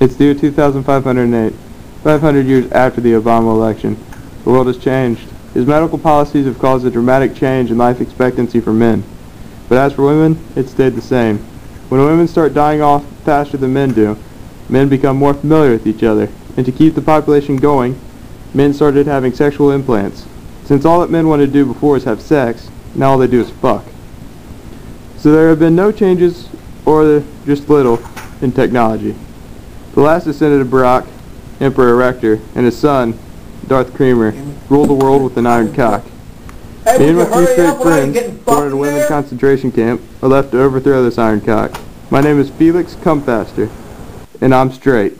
It's year 2508, 500 years after the Obama election. The world has changed. His medical policies have caused a dramatic change in life expectancy for men. But as for women, it stayed the same. When women start dying off faster than men do, men become more familiar with each other. And to keep the population going, men started having sexual implants. Since all that men wanted to do before is have sex, now all they do is fuck. So there have been no changes, or just little, in technology. The last descendant of Barack, Emperor Erector, and his son, Darth Creamer, ruled the world with an iron cock. Hey, Me and my few straight up when I friends getting started a women's concentration camp are left to overthrow this iron cock. My name is Felix Cumpaster, and I'm straight.